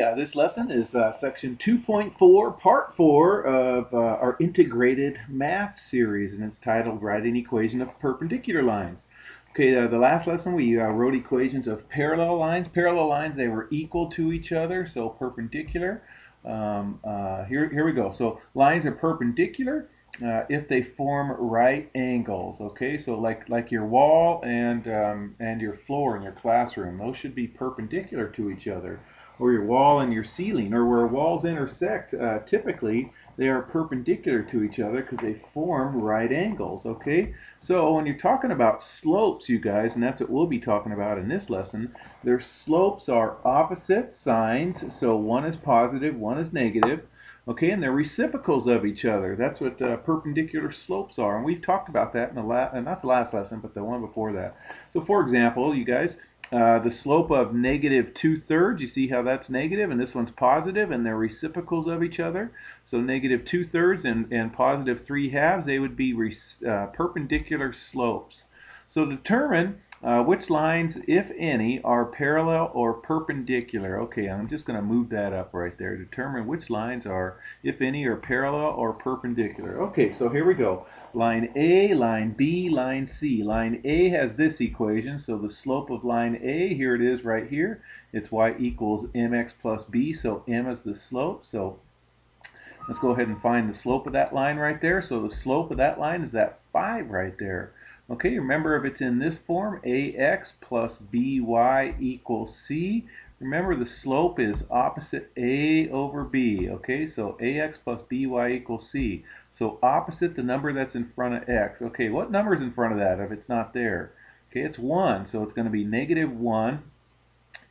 Uh, this lesson is uh, section 2.4, part 4 of uh, our integrated math series, and it's titled Writing Equation of Perpendicular Lines. Okay, uh, the last lesson we uh, wrote equations of parallel lines. Parallel lines, they were equal to each other, so perpendicular. Um, uh, here, here we go. So lines are perpendicular uh, if they form right angles. Okay, so like like your wall and um, and your floor in your classroom, those should be perpendicular to each other. Or your wall and your ceiling, or where walls intersect, uh, typically they are perpendicular to each other because they form right angles. Okay, so when you're talking about slopes, you guys, and that's what we'll be talking about in this lesson, their slopes are opposite signs. So one is positive, one is negative. Okay, and they're reciprocals of each other. That's what uh, perpendicular slopes are. And we've talked about that in the last, uh, not the last lesson, but the one before that. So for example, you guys, uh, the slope of negative 2 thirds, you see how that's negative, and this one's positive, and they're reciprocals of each other. So negative 2 thirds and, and positive 3 halves, they would be uh, perpendicular slopes. So determine uh, which lines, if any, are parallel or perpendicular? Okay, I'm just going to move that up right there. Determine which lines are, if any, are parallel or perpendicular. Okay, so here we go. Line A, line B, line C. Line A has this equation, so the slope of line A, here it is right here. It's y equals mx plus b, so m is the slope. So let's go ahead and find the slope of that line right there. So the slope of that line is that 5 right there. Okay, remember if it's in this form, ax plus by equals c, remember the slope is opposite a over b. Okay, so ax plus by equals c. So opposite the number that's in front of x. Okay, what number is in front of that if it's not there? Okay, it's 1, so it's going to be negative 1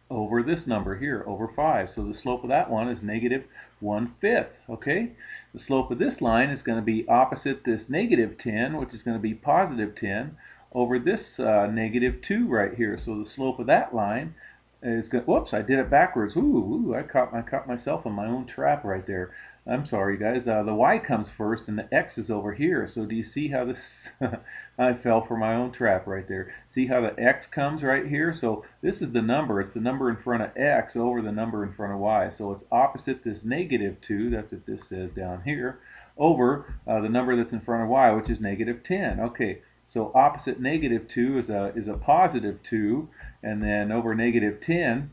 over this number here, over 5. So the slope of that one is negative 1 fifth, okay? The slope of this line is going to be opposite this negative 10, which is going to be positive 10, over this uh, negative 2 right here. So the slope of that line is going whoops, I did it backwards. Ooh, ooh, I caught, I caught myself in my own trap right there. I'm sorry, guys. Uh, the y comes first, and the x is over here. So do you see how this... I fell for my own trap right there. See how the x comes right here? So this is the number. It's the number in front of x over the number in front of y. So it's opposite this negative 2. That's what this says down here. Over uh, the number that's in front of y, which is negative 10. Okay, so opposite negative 2 is a, is a positive 2. And then over negative 10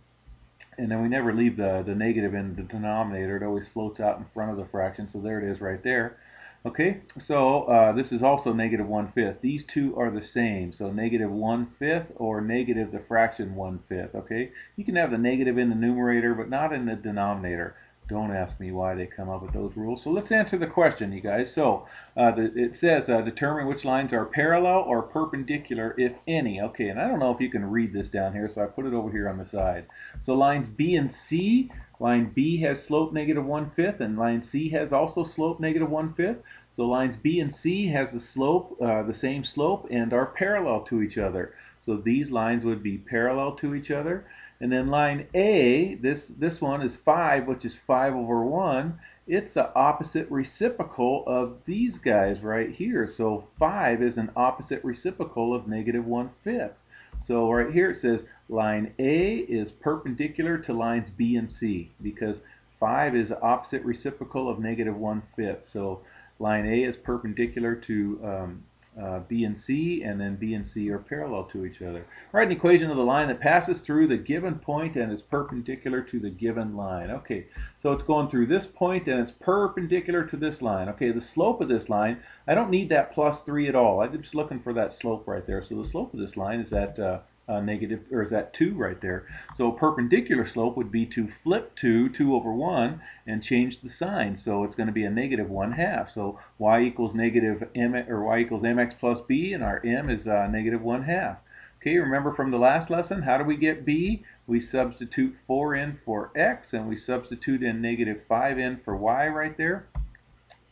and then we never leave the, the negative in the denominator. It always floats out in front of the fraction, so there it is right there. Okay, so uh, this is also negative one-fifth. These two are the same, so negative one-fifth or negative the fraction one-fifth, okay? You can have the negative in the numerator, but not in the denominator. Don't ask me why they come up with those rules. So let's answer the question, you guys. So uh, the, it says uh, determine which lines are parallel or perpendicular, if any. Okay, and I don't know if you can read this down here, so I put it over here on the side. So lines B and C, line B has slope negative 1 fifth, and line C has also slope negative 1 fifth. So lines B and C has the slope, uh, the same slope, and are parallel to each other. So these lines would be parallel to each other. And then line A, this, this one is 5, which is 5 over 1. It's the opposite reciprocal of these guys right here. So 5 is an opposite reciprocal of negative 1 fifth. So right here it says line A is perpendicular to lines B and C because 5 is opposite reciprocal of negative 1 fifth. So line A is perpendicular to um, uh, B and C, and then B and C are parallel to each other. Write an equation of the line that passes through the given point and is perpendicular to the given line. Okay, so it's going through this point and it's perpendicular to this line. Okay, the slope of this line, I don't need that plus 3 at all. I'm just looking for that slope right there. So the slope of this line is at uh, uh, negative, or is that 2 right there? So perpendicular slope would be to flip 2, 2 over 1, and change the sign. So it's going to be a negative 1 half. So y equals negative m, or y equals mx plus b, and our m is uh, negative 1 half. Okay, remember from the last lesson, how do we get b? We substitute 4 in for x, and we substitute in negative 5 in for y right there.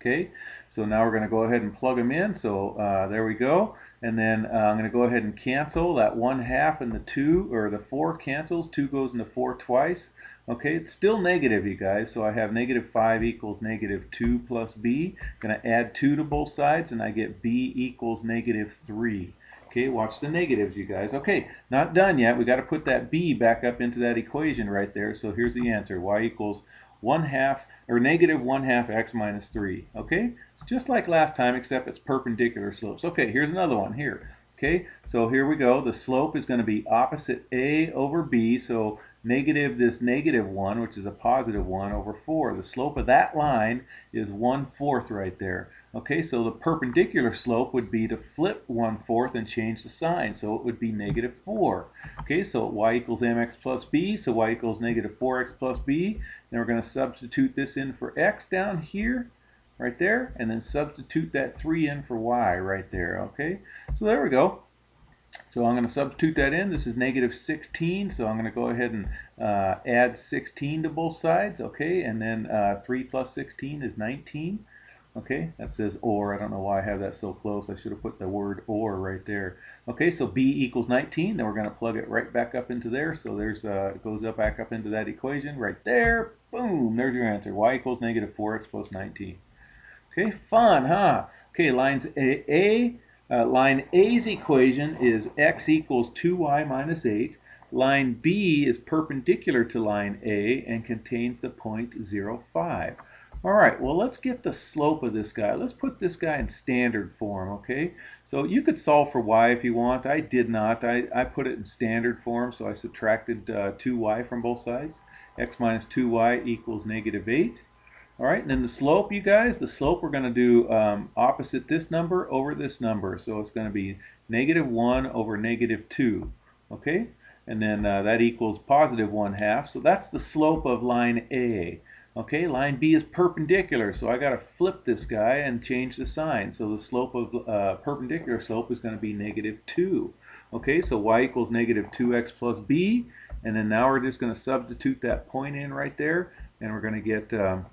Okay, so now we're going to go ahead and plug them in. So uh, there we go. And then uh, I'm going to go ahead and cancel that 1 half and the 2, or the 4 cancels. 2 goes into 4 twice. Okay, it's still negative, you guys. So I have negative 5 equals negative 2 plus b. going to add 2 to both sides, and I get b equals negative 3. Okay, watch the negatives, you guys. Okay, not done yet. We got to put that b back up into that equation right there. So here's the answer. y equals 1 half, or negative 1 half x minus 3. Okay, just like last time, except it's perpendicular slopes. Okay, here's another one here. Okay, so here we go. The slope is going to be opposite a over b. So negative this negative 1, which is a positive 1, over 4. The slope of that line is 1 fourth right there. Okay, so the perpendicular slope would be to flip 1 fourth and change the sign. So it would be negative 4. Okay, so y equals mx plus b, so y equals negative 4x plus b. Then we're going to substitute this in for x down here right there, and then substitute that 3 in for y right there, okay? So there we go. So I'm going to substitute that in. This is negative 16, so I'm going to go ahead and uh, add 16 to both sides, okay? And then uh, 3 plus 16 is 19. Okay, that says or. I don't know why I have that so close. I should have put the word or right there. Okay, so b equals 19. Then we're going to plug it right back up into there. So there's uh, it goes up back up into that equation right there. Boom, there's your answer. y equals negative 4x plus 19. Okay, fun, huh? Okay, lines A, A uh, line A's equation is x equals 2y minus 8. Line B is perpendicular to line A and contains the point 0.05. All right, well, let's get the slope of this guy. Let's put this guy in standard form, okay? So you could solve for y if you want. I did not. I, I put it in standard form, so I subtracted uh, 2y from both sides. x minus 2y equals negative 8. All right, and then the slope, you guys, the slope we're going to do um, opposite this number over this number. So it's going to be negative 1 over negative 2, okay? And then uh, that equals positive 1 half. So that's the slope of line A. Okay, line B is perpendicular, so I got to flip this guy and change the sign. So the slope of uh, perpendicular slope is going to be negative 2. Okay, so y equals negative 2x plus b, and then now we're just going to substitute that point in right there, and we're going to get, um,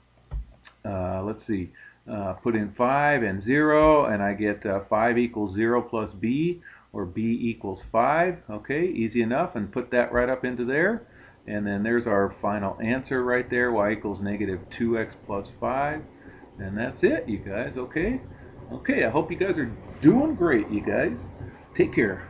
uh, let's see, uh, put in 5 and 0, and I get uh, 5 equals 0 plus b, or b equals 5. Okay, easy enough, and put that right up into there. And then there's our final answer right there, y equals negative 2x plus 5. And that's it, you guys, okay? Okay, I hope you guys are doing great, you guys. Take care.